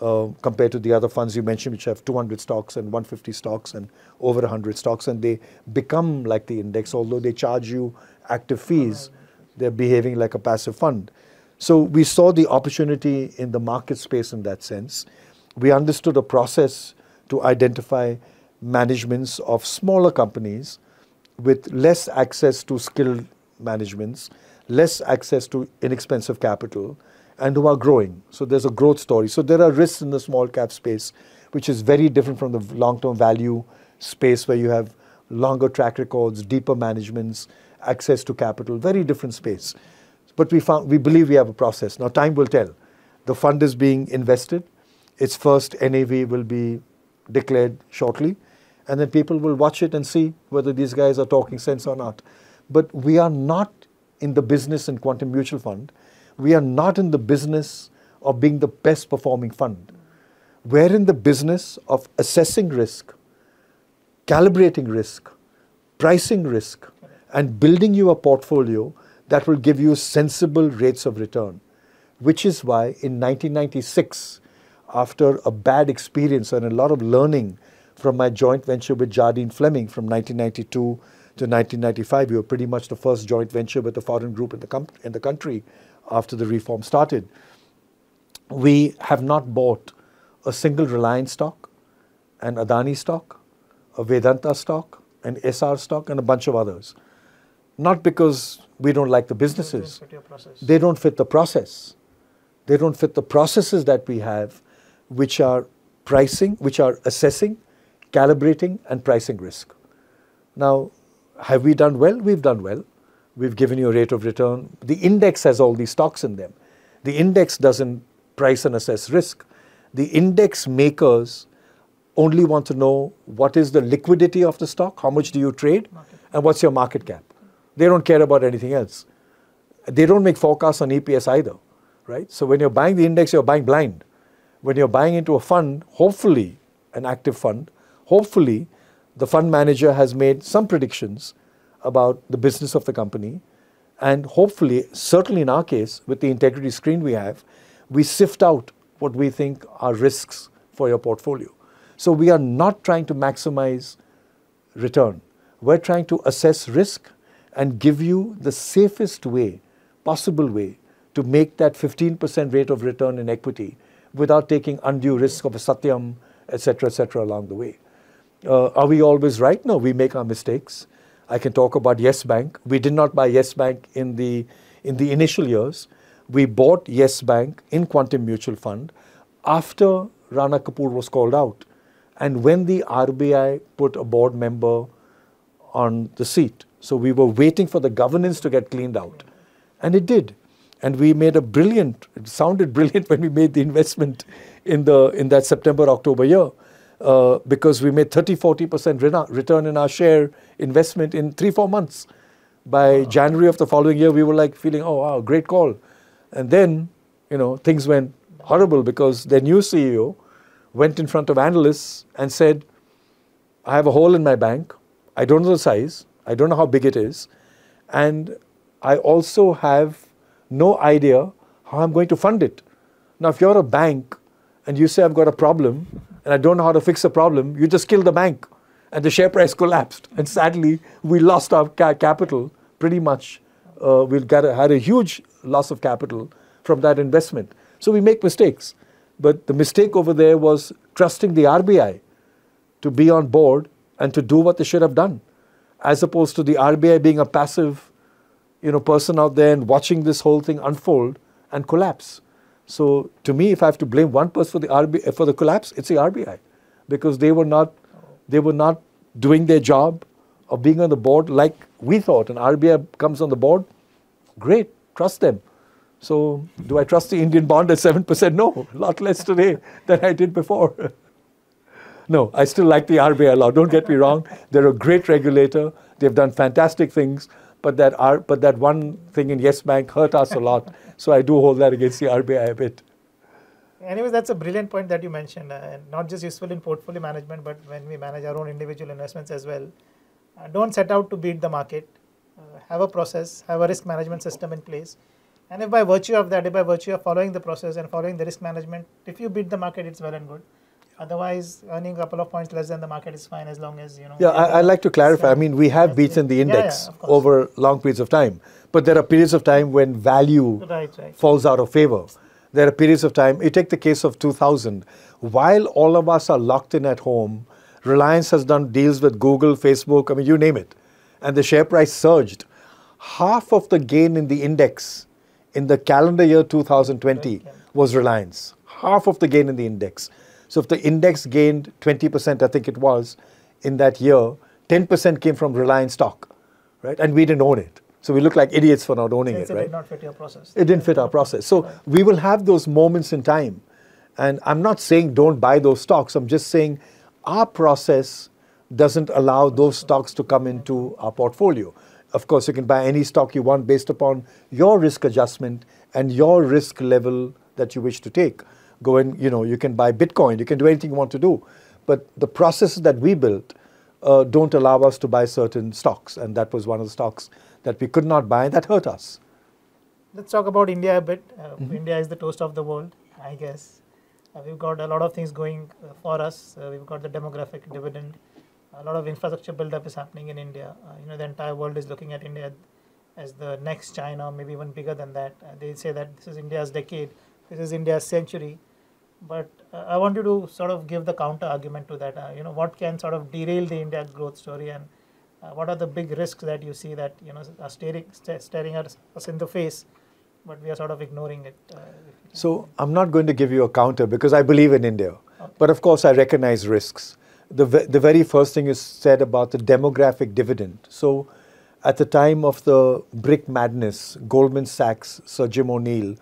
uh, compared to the other funds you mentioned, which have 200 stocks and 150 stocks and over 100 stocks, and they become like the index, although they charge you active fees. They're behaving like a passive fund. So we saw the opportunity in the market space in that sense. We understood a process to identify managements of smaller companies with less access to skilled managements, less access to inexpensive capital, and who are growing. So there's a growth story. So there are risks in the small cap space, which is very different from the long term value space where you have longer track records, deeper managements, access to capital, very different space. But we found we believe we have a process. Now time will tell. The fund is being invested. Its first NAV will be declared shortly. And then people will watch it and see whether these guys are talking sense or not. But we are not in the business in Quantum Mutual Fund. We are not in the business of being the best performing fund. We're in the business of assessing risk, calibrating risk, pricing risk, and building you a portfolio that will give you sensible rates of return. Which is why in 1996, after a bad experience and a lot of learning from my joint venture with Jardine Fleming from 1992 to 1995, we were pretty much the first joint venture with a foreign group in the, in the country after the reform started. We have not bought a single Reliance stock an Adani stock, a Vedanta stock, an Essar stock, and a bunch of others. Not because we don't like the businesses, they don't fit the process. They don't fit the processes that we have, which are pricing, which are assessing, calibrating, and pricing risk. Now, have we done well? We've done well. We've given you a rate of return. The index has all these stocks in them. The index doesn't price and assess risk. The index makers only want to know what is the liquidity of the stock, how much do you trade, market. and what's your market cap. They don't care about anything else. They don't make forecasts on EPS either, right? So when you're buying the index, you're buying blind. When you're buying into a fund, hopefully an active fund, hopefully the fund manager has made some predictions about the business of the company. And hopefully, certainly in our case, with the integrity screen we have, we sift out what we think are risks for your portfolio. So we are not trying to maximize return. We're trying to assess risk and give you the safest way, possible way, to make that 15% rate of return in equity without taking undue risk of a satyam, etc., etc., along the way. Uh, are we always right? No, we make our mistakes. I can talk about Yes Bank. We did not buy Yes Bank in the, in the initial years. We bought Yes Bank in Quantum Mutual Fund after Rana Kapoor was called out. And when the RBI put a board member on the seat. So we were waiting for the governance to get cleaned out. And it did. And we made a brilliant, it sounded brilliant when we made the investment in, the, in that September, October year. Uh, because we made 30, 40% return in our share investment in three, four months. By wow. January of the following year, we were like feeling, oh, wow, great call. And then, you know, things went horrible because their new CEO went in front of analysts and said, I have a hole in my bank. I don't know the size. I don't know how big it is. And I also have no idea how I'm going to fund it. Now, if you're a bank and you say, I've got a problem, and I don't know how to fix the problem, you just kill the bank. And the share price collapsed. And sadly, we lost our ca- capital pretty much. Uh, we had a huge loss of capital from that investment. So we make mistakes. But the mistake over there was trusting the RBI to be on board and to do what they should have done, as opposed to the RBI being a passive you know, person out there and watching this whole thing unfold and collapse. So to me, if I have to blame one person for the RBI, for the collapse, it's the RBI, because they were not they were not doing their job of being on the board like we thought. And RBI comes on the board, great, trust them. So do I trust the Indian bond at seven percent? No, a lot less today than I did before. no, I still like the RBI a lot. Don't get me wrong; they're a great regulator. They've done fantastic things but that, R, but that one thing in Yes Bank hurt us a lot. so I do hold that against the RBI a bit. Anyways, that's a brilliant point that you mentioned, uh, not just useful in portfolio management, but when we manage our own individual investments as well. Uh, don't set out to beat the market. Uh, have a process, have a risk management system in place. And if by virtue of that, if by virtue of following the process and following the risk management, if you beat the market, it's well and good. Otherwise, earning a couple of points less than the market is fine as long as you know. Yeah, I, would like to clarify. I mean, we have beaten the index yeah, yeah, over long periods of time, but there are periods of time when value right, right. falls out of favor. There are periods of time. You take the case of 2000. While all of us are locked in at home, Reliance has done deals with Google, Facebook. I mean, you name it, and the share price surged. Half of the gain in the index in the calendar year 2020 was Reliance. Half of the gain in the index. So if the index gained 20%, I think it was, in that year, 10% came from Reliance stock, right? And we didn't own it. So we look like idiots for not owning it, it right? It did not fit your process. It didn't fit our process. So right. we will have those moments in time. And I'm not saying don't buy those stocks. I'm just saying our process doesn't allow those stocks to come into our portfolio. Of course, you can buy any stock you want based upon your risk adjustment and your risk level that you wish to take go and, you know, you can buy Bitcoin, you can do anything you want to do. But the processes that we built uh, don't allow us to buy certain stocks. And that was one of the stocks that we could not buy, and that hurt us. Let's talk about India a bit. Uh, mm-hmm. India is the toast of the world, I guess. Uh, we've got a lot of things going uh, for us. Uh, we've got the demographic dividend. A lot of infrastructure buildup is happening in India. Uh, you know, the entire world is looking at India as the next China, maybe even bigger than that. they say that this is India's decade. This is India's century But uh, I want you to sort of give the counter argument to that. Uh, you know, what can sort of derail the India growth story, and uh, what are the big risks that you see that you know are staring st- staring us, us in the face, but we are sort of ignoring it. Uh, so I'm not going to give you a counter because I believe in India, okay. but of course I recognize risks. The the very first thing is said about the demographic dividend. So at the time of the BRIC madness, Goldman Sachs, Sir Jim O'Neill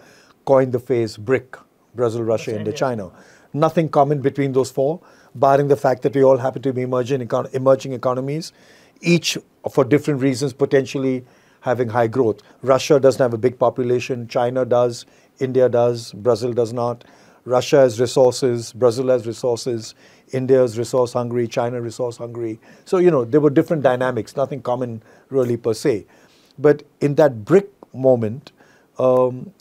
coined the phrase BRIC, Brazil, Russia, India, India, China. Nothing common between those four, barring the fact that we all happen to be emerging, econ- emerging economies, each for different reasons potentially having high growth. Russia doesn't have a big population, China does, India does, Brazil does not. Russia has resources, Brazil has resources, India is resource hungry, China resource hungry. So, you know, there were different dynamics, nothing common really per se. But in that BRIC moment, um,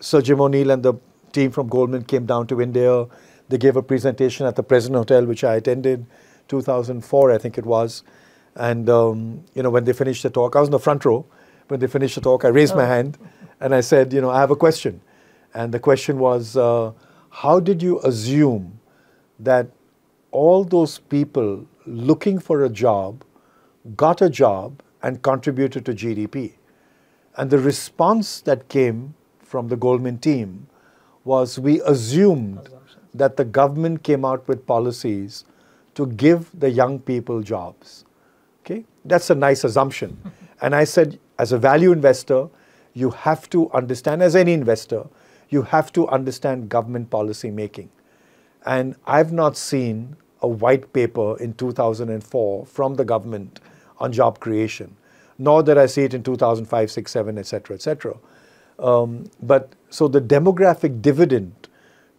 Sir Jim O'Neill and the team from Goldman came down to India. They gave a presentation at the President Hotel, which I attended, 2004, I think it was. And um, you know, when they finished the talk, I was in the front row. When they finished the talk, I raised oh. my hand and I said, you know, I have a question. And the question was, uh, how did you assume that all those people looking for a job got a job and contributed to GDP. And the response that came from the Goldman team was we assumed that the government came out with policies to give the young people jobs. Okay? That's a nice assumption. and I said, as a value investor, you have to understand, as any investor, you have to understand government policy making. And I've not seen a white paper in 2004 from the government on job creation, nor did I see it in 2005, 6, 7, etc., etc. Um, but so the demographic dividend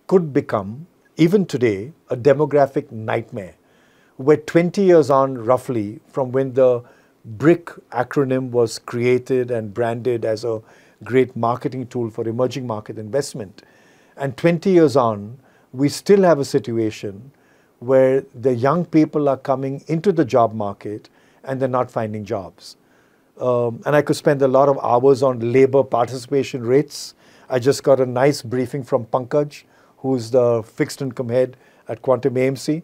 could become, even today, a demographic nightmare, where 20 years on, roughly, from when the BRIC acronym was created and branded as a great marketing tool for emerging market investment, and 20 years on, we still have a situation where the young people are coming into the job market and they're not finding jobs. Um, and I could spend a lot of hours on labor participation rates. I just got a nice briefing from Pankaj, who's the fixed income head at Quantum AMC.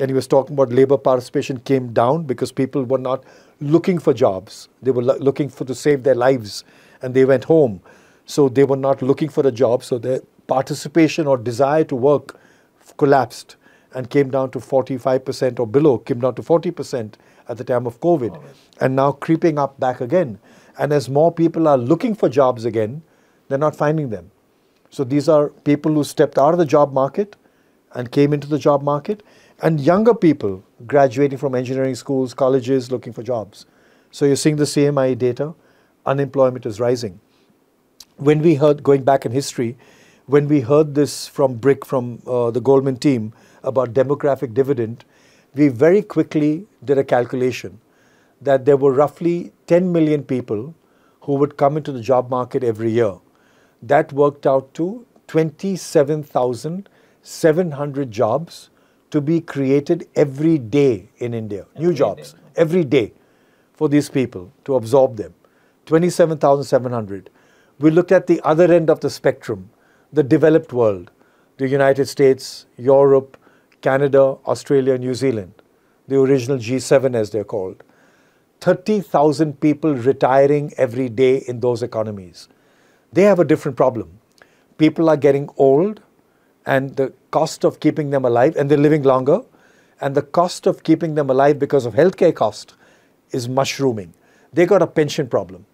And he was talking about labor participation came down because people were not looking for jobs. They were lo- looking for to save their lives and they went home. So they were not looking for a job. So their participation or desire to work collapsed and came down to 45% or below, came down to 40% at the time of COVID, and now creeping up back again. And as more people are looking for jobs again, they're not finding them. So these are people who stepped out of the job market and came into the job market, and younger people graduating from engineering schools, colleges, looking for jobs. So you're seeing the CMIE data, unemployment is rising. When we heard, going back in history, when we heard this from BRIC, from uh, the Goldman team, about demographic dividend, we very quickly did a calculation that there were roughly 10 million people who would come into the job market every year. That worked out to 27,700 jobs to be created every day in India. Every New jobs, day. every day for these people to absorb them. 27,700. We looked at the other end of the spectrum, the developed world, the United States, Europe, Canada, Australia, New Zealand, the original G7 as they're called. 30,000 people retiring every day in those economies. They have a different problem. People are getting old, and the cost of keeping them alive, and they're living longer, and the cost of keeping them alive because of healthcare cost is mushrooming. They got a pension problem.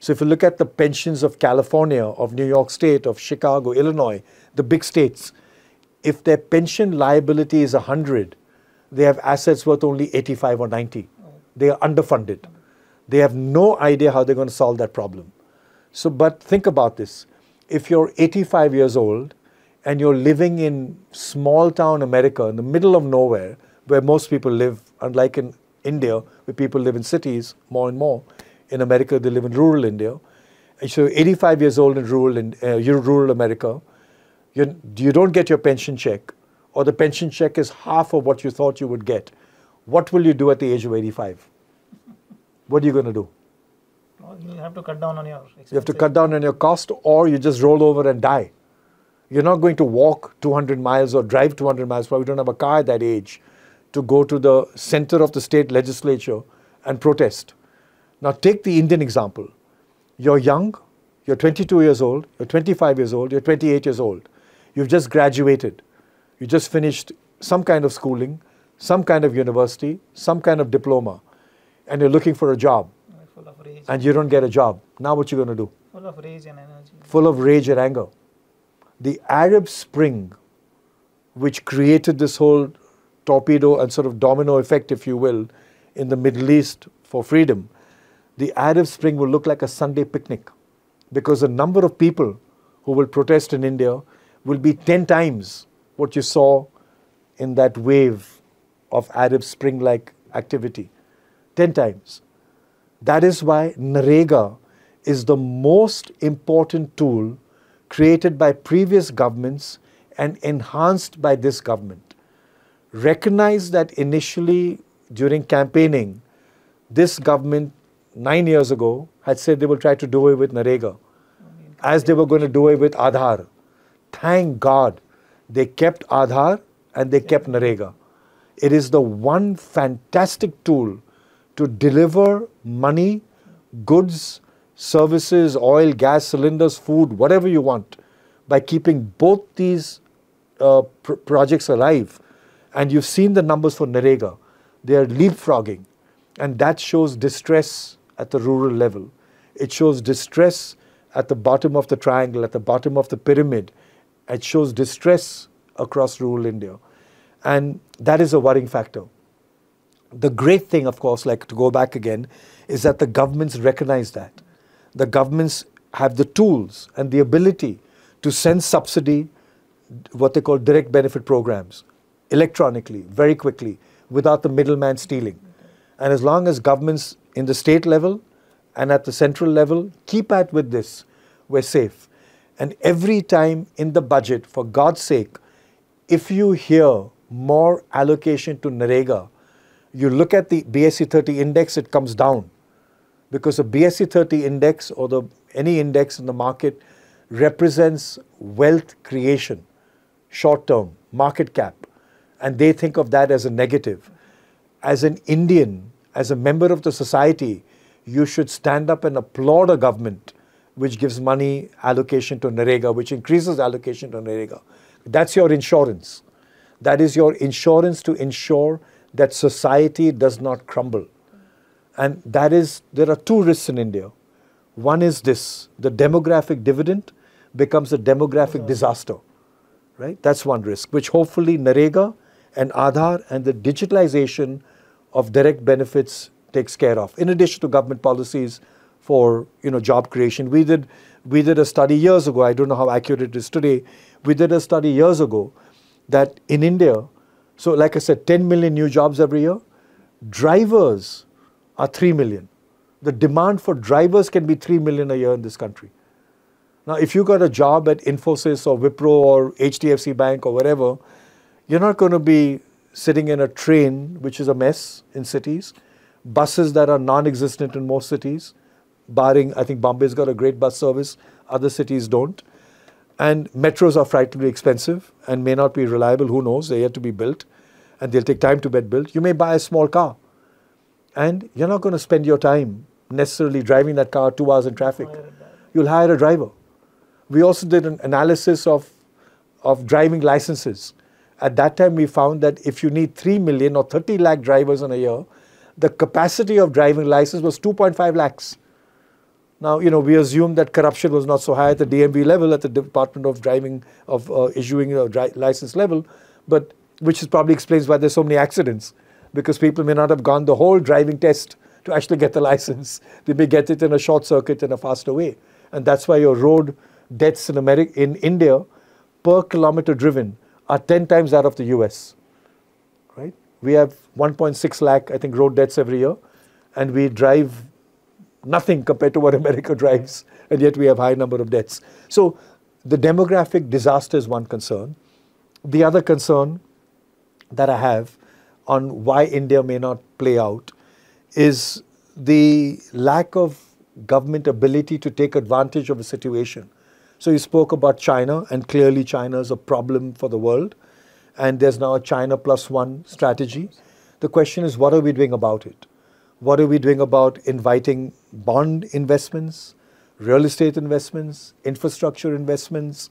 So if you look at the pensions of California, of New York State, of Chicago, Illinois, the big states, if their pension liability is 100, they have assets worth only 85 or 90. They are underfunded. They have no idea how they're going to solve that problem. So, but think about this. If you're 85 years old and you're living in small town America, in the middle of nowhere, where most people live, unlike in India, where people live in cities more and more, in America they live in rural India. And so 85 years old in rural, in, uh, rural America, you, you don't get your pension check, or the pension check is half of what you thought you would get, what will you do at the age of 85? What are you going to do? You have to cut down on your expenses. You have to cut down on your cost, or you just roll over and die. You're not going to walk 200 miles or drive 200 miles, probably don't have a car at that age, to go to the center of the state legislature and protest. Now, take the Indian example. You're young, you're 22 years old, you're 25 years old, you're 28 years old. You've just graduated. You just finished some kind of schooling, some kind of university, some kind of diploma, and you're looking for a job. Full of rage. And you don't get a job. Now, what you going to do? Full of rage and energy. Full of rage and anger. The Arab Spring, which created this whole torpedo and sort of domino effect, if you will, in the Middle East for freedom, the Arab Spring will look like a Sunday picnic because the number of people who will protest in India will be 10 times what you saw in that wave of Arab Spring like activity. 10 times. That is why NREGA is the most important tool created by previous governments and enhanced by this government. Recognize that initially during campaigning, this government nine years ago had said they will try to do away with NREGA as they were going to do away with Aadhaar. Thank God they kept Aadhaar and they kept NREGA. It is the one fantastic tool to deliver money, goods, services, oil, gas, cylinders, food, whatever you want, by keeping both these uh, pr- projects alive. And you've seen the numbers for NREGA. They are leapfrogging. And that shows distress at the rural level. It shows distress at the bottom of the triangle, at the bottom of the pyramid. It shows distress across rural India. And that is a worrying factor. The great thing, of course, like to go back again, is that the governments recognize that. The governments have the tools and the ability to send subsidy, what they call direct benefit programs, electronically, very quickly, without the middleman stealing. And as long as governments in the state level and at the central level keep at with this, we're safe. And every time in the budget, for God's sake, if you hear more allocation to NREGA, you look at the BSE 30 index, it comes down because the BSE 30 index or the any index in the market represents wealth creation, short term, market cap, and they think of that as a negative. As an Indian, as a member of the society, you should stand up and applaud a government which gives money allocation to NREGA, which increases allocation to NREGA. That's your insurance. That is your insurance to ensure that society does not crumble. And that is, there are two risks in India. One is this the demographic dividend becomes a demographic disaster, right? That's one risk, which hopefully NREGA and Aadhaar and the digitalization of direct benefits takes care of, in addition to government policies for you know job creation. We did we did a study years ago. I don't know how accurate it is today. We did a study years ago that in India, so like I said, 10 million new jobs every year. Drivers are 3 million. The demand for drivers can be 3 million a year in this country. Now, if you got a job at Infosys or Wipro or HDFC Bank or whatever, you're not going to be sitting in a train, which is a mess in cities, buses that are non existent in most cities, barring, I think Bombay's got a great bus service, other cities don't. And metros are frighteningly expensive and may not be reliable, who knows, they're yet to be built and they'll take time to get built. You may buy a small car and you're not going to spend your time necessarily driving that car two hours in traffic. You'll hire a driver. We also did an analysis of, of driving licenses. At that time, we found that if you need 3 million or 30 lakh drivers in a year, the capacity of driving license was 2.5 lakhs. Now, you know, we assume that corruption was not so high at the DMV level, at the Department of Driving, of uh, issuing a dri- license level, but which is probably explains why there's so many accidents, because people may not have gone the whole driving test to actually get the license. They may get it in a short circuit in a faster way, and that's why your road deaths in America, in India, per kilometer driven, are 10 times that of the US. Right? We have 1.6 lakh, I think, road deaths every year, and we drive nothing compared to what America drives, and yet we have high number of deaths. So the demographic disaster is one concern. The other concern that I have on why India may not play out is the lack of government ability to take advantage of a situation. So you spoke about China, and clearly China is a problem for the world, and there's now a China plus one strategy. The question is, what are we doing about it? What are we doing about inviting bond investments, real estate investments, infrastructure investments,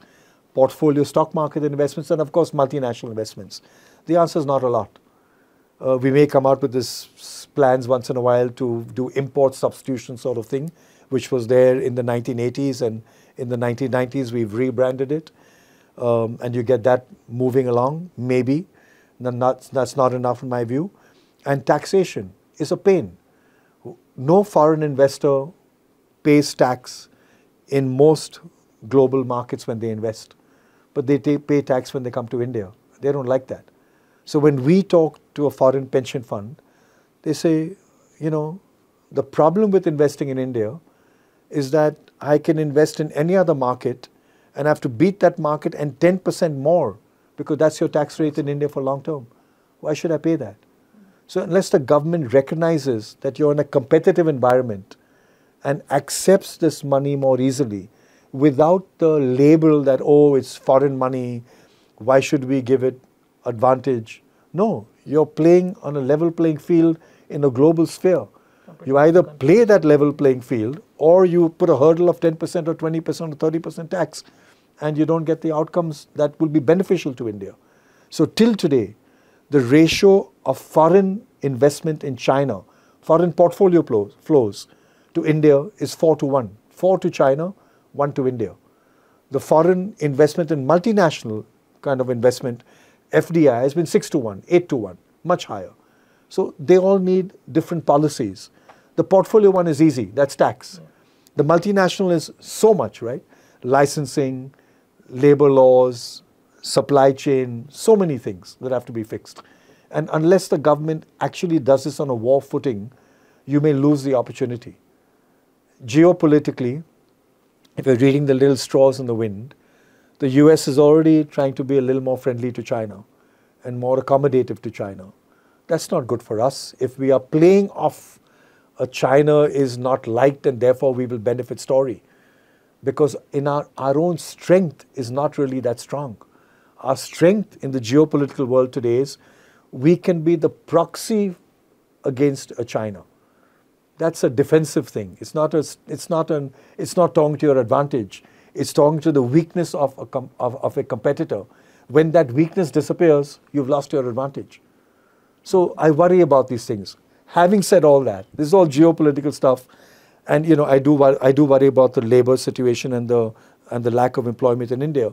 portfolio stock market investments, and of course multinational investments? The answer is not a lot. Uh, we may come out with this plans once in a while to do import substitution sort of thing, which was there in the 1980s and in the 1990s we've rebranded it. Um, and you get that moving along, maybe. Not, that's not enough in my view. And taxation is a pain. No foreign investor pays tax in most global markets when they invest, but they pay tax when they come to India. They don't like that. So when we talk to a foreign pension fund, they say, you know, the problem with investing in India is that I can invest in any other market and I have to beat that market and 10% more because that's your tax rate in India for long term. Why should I pay that? So unless the government recognizes that you're in a competitive environment and accepts this money more easily without the label that, oh, it's foreign money, why should we give it advantage? No, you're playing on a level playing field in a global sphere. You either play that level playing field or you put a hurdle of 10% or 20% or 30% tax and you don't get the outcomes that will be beneficial to India. So till today, the ratio of foreign investment in China, foreign portfolio flows, flows to India is 4 to 1. 4 to China, 1 to India. The foreign investment in multinational kind of investment, FDI, has been 6 to 1, 8 to 1, much higher. So they all need different policies. The portfolio one is easy, that's tax. The multinational is so much, right? Licensing, labor laws, supply chain, so many things that have to be fixed. And unless the government actually does this on a war footing, you may lose the opportunity. Geopolitically, if you're reading the little straws in the wind, the US is already trying to be a little more friendly to China and more accommodative to China. That's not good for us. If we are playing off a China is not liked and therefore we will benefit story, because in our, our own strength is not really that strong. Our strength in the geopolitical world today is we can be the proxy against a China. That's a defensive thing. It's not, a, it's not, an, it's not talking to your advantage. It's talking to the weakness of a, com, of, of a competitor. When that weakness disappears, you've lost your advantage. So I worry about these things. Having said all that, this is all geopolitical stuff and you know, I do I do worry about the labor situation and the and the lack of employment in India.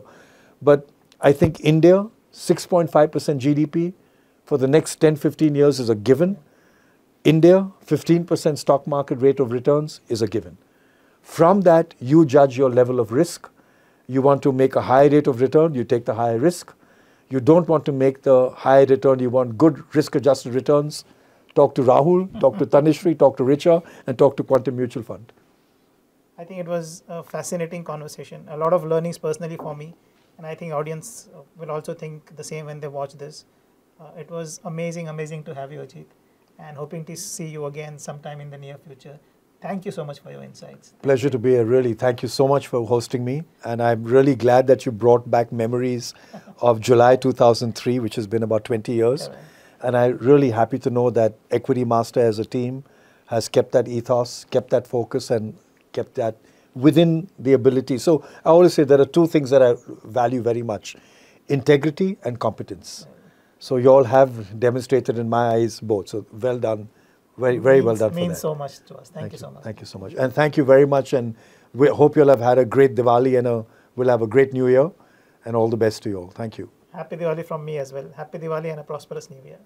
But I think India, 6.5% GDP for the next 10, 15 years is a given. India, 15% stock market rate of returns is a given. From that, you judge your level of risk. You want to make a high rate of return, you take the higher risk. You don't want to make the high return, you want good risk adjusted returns talk to Rahul, talk to Tanushree, talk to Richa, and talk to Quantum Mutual Fund. I think it was a fascinating conversation. A lot of learnings personally for me, and I think audience will also think the same when they watch this. Uh, it was amazing, amazing to have you, Ajit, and hoping to see you again sometime in the near future. Thank you so much for your insights. Pleasure to be here, really. Thank you so much for hosting me. And I'm really glad that you brought back memories of July 2003, which has been about 20 years. And I'm really happy to know that Equitymaster as a team has kept that ethos, kept that focus, and kept that within the ability. So I always say there are two things that I value very much integrity and competence. So you all have demonstrated in my eyes both. So well done. Very, very means, well done. Means so much to us. Thank, thank you, so much. Thank you so much. And thank you very much. And we hope you'll have had a great Diwali and a, we'll have a great New Year. And all the best to you all. Thank you. Happy Diwali from me as well. Happy Diwali and a prosperous New Year.